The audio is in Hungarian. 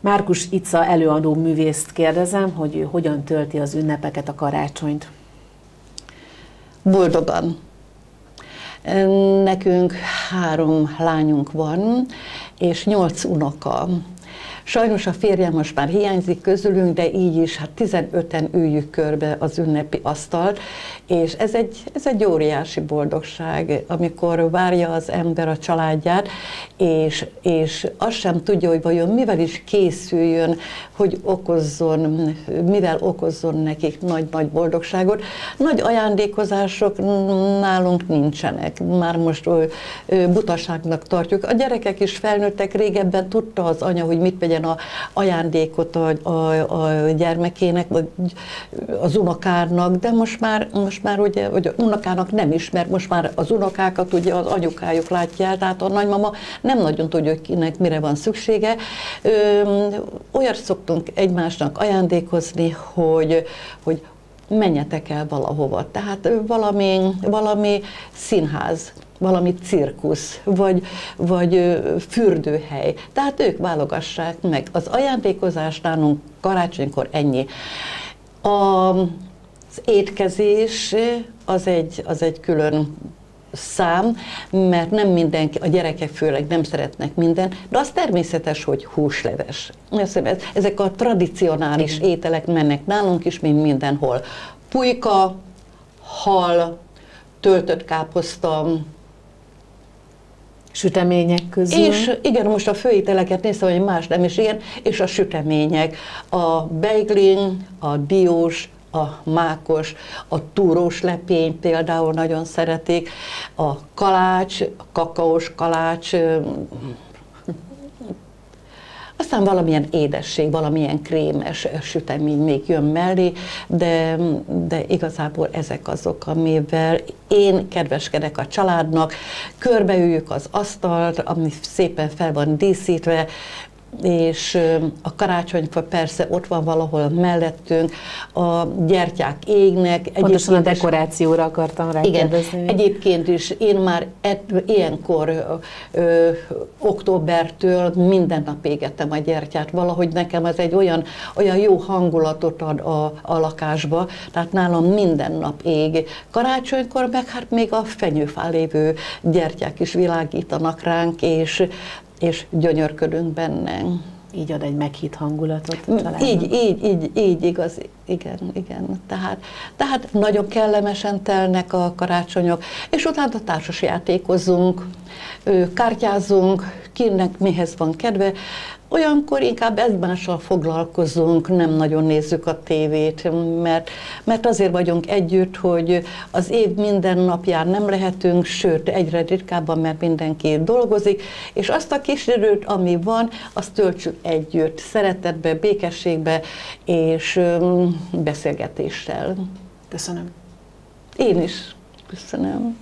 Márkus Ica előadó művészt kérdezem, hogy ő hogyan tölti az ünnepeket, a karácsonyt. Boldogan. Nekünk három lányunk van, és nyolc unoka. Sajnos a férjem most már hiányzik közülünk, de így is, hát 15-en üljük körbe az ünnepi asztalt, és ez egy, ez egy óriási boldogság, amikor várja az ember a családját, és, és azt sem tudja, hogy vajon mivel is készüljön, hogy okozzon, mivel okozzon nekik nagy-nagy boldogságot. Nagy ajándékozások nálunk nincsenek, már most butaságnak tartjuk. A gyerekek is felnőttek, régebben tudta az anya, hogy mit vegyen a ajándékot a, a, a gyermekének, vagy az unokának, de most már, most már ugye, hogy unokának nem is, mert most már az unokákat ugye az anyukájuk látja el, tehát a nagymama nem nagyon tudja, hogy kinek mire van szüksége. Ö, olyat szoktunk egymásnak ajándékozni, hogy, hogy menjetek el valahova. Tehát valami, valami színház, valami cirkusz, vagy, vagy fürdőhely. Tehát ők válogassák meg. Az ajándékozás nálunk karácsonykor ennyi. A, az étkezés az egy, az egy külön szám, mert nem mindenki, a gyerekek főleg nem szeretnek minden, de az természetes, hogy húsleves. Ezek a tradicionális ételek mennek nálunk is, mint mindenhol. Pulyka, hal, töltött káposzta, sütemények közül. És igen, most a főételeket néztem, hogy más nem is ilyen, és a sütemények. A beigling, a diós, a mákos, a túrós lepény például nagyon szeretik, a kalács, a kakaós kalács, aztán valamilyen édesség, valamilyen krémes sütemény még jön mellé, de, de igazából ezek azok, amivel én kedveskedek a családnak, körbeüljük az asztalt, ami szépen fel van díszítve, és a karácsonyfa persze ott van valahol mellettünk, a gyertyák égnek. Pontosan a dekorációra akartam rá Igen, egyébként is én már et, ilyenkor ö, októbertől minden nap égettem a gyertyát, valahogy nekem ez egy olyan, olyan jó hangulatot ad a, a lakásba, tehát nálam minden nap ég. Karácsonykor meg hát még a fenyőfál lévő gyertyák is világítanak ránk, és és gyönyörködünk benne. Így ad egy meghitt hangulatot talán. Így, így, így, így, igaz, igen, igen. Tehát, tehát nagyon kellemesen telnek a karácsonyok, és utána társas játékozunk, kártyázunk, kinek mihez van kedve, Olyankor inkább egymással foglalkozunk, nem nagyon nézzük a tévét, mert, mert azért vagyunk együtt, hogy az év minden napján nem lehetünk, sőt, egyre ritkábban, mert mindenki dolgozik, és azt a kis időt, ami van, azt töltsük együtt, szeretetbe, békességbe és beszélgetéssel. Köszönöm. Én is köszönöm.